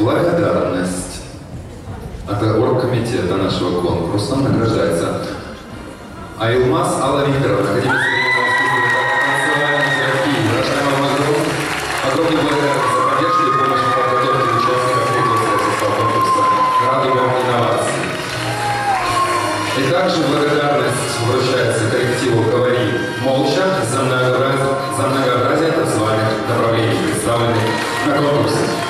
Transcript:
благодарность от оргкомитета нашего конкурса награждается Айлмаз Алла Викторовна, Академия современного искусства танцевальной терапии. Выражаем вам огромную, огромную благодарность за поддержку и помощь в подготовке участников третьего средства конкурса «Радуга инноваций». И также благодарность вручается коллективу «Говори молча» за многообразие, за многообразие танцевальных направлений, представленных на конкурсе.